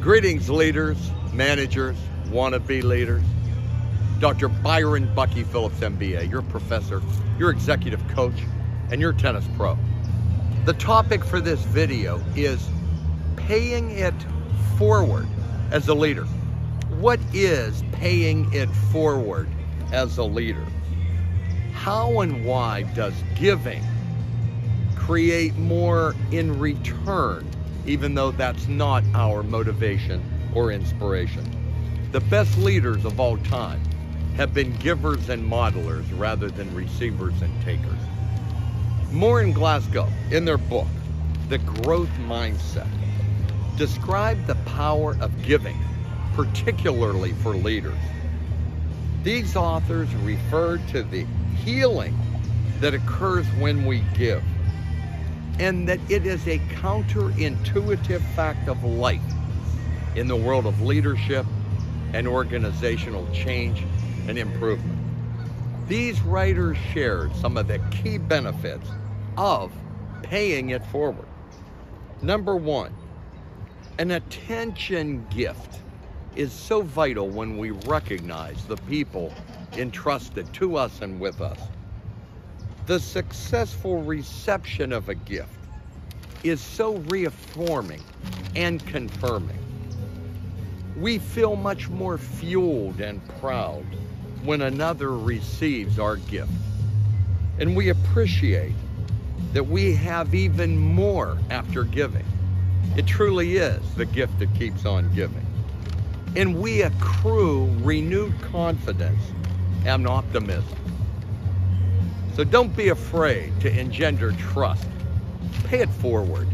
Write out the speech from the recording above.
Greetings, leaders, managers, wannabe leaders. Dr. Byron Bucky Phillips, MBA, your professor, your executive coach, and your tennis pro. The topic for this video is paying it forward as a leader. What is paying it forward as a leader? How and why does giving create more in return even though that's not our motivation or inspiration. The best leaders of all time have been givers and modelers rather than receivers and takers. Moore and Glasgow, in their book, The Growth Mindset, describe the power of giving, particularly for leaders. These authors refer to the healing that occurs when we give and that it is a counterintuitive fact of life in the world of leadership and organizational change and improvement. These writers shared some of the key benefits of paying it forward. Number one, an attention gift is so vital when we recognize the people entrusted to us and with us. The successful reception of a gift is so reaffirming and confirming. We feel much more fueled and proud when another receives our gift. And we appreciate that we have even more after giving. It truly is the gift that keeps on giving. And we accrue renewed confidence and optimism. So don't be afraid to engender trust. Pay it forward.